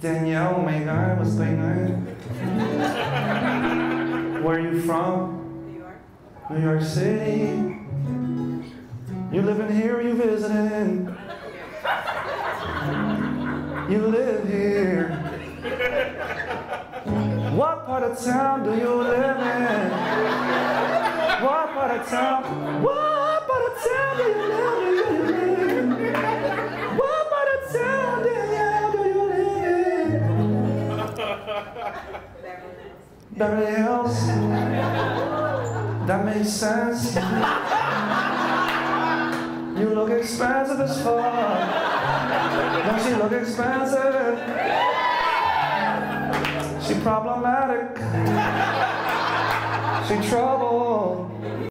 Danielle, oh my God, what's going on? Where are you from? New York. New York City. You living here or you visiting? You live here. What part of town do you live in? What part of town? What part of town do you live Beverly Hills. That makes sense. You look expensive as fuck. Don't she look expensive? She problematic. She trouble.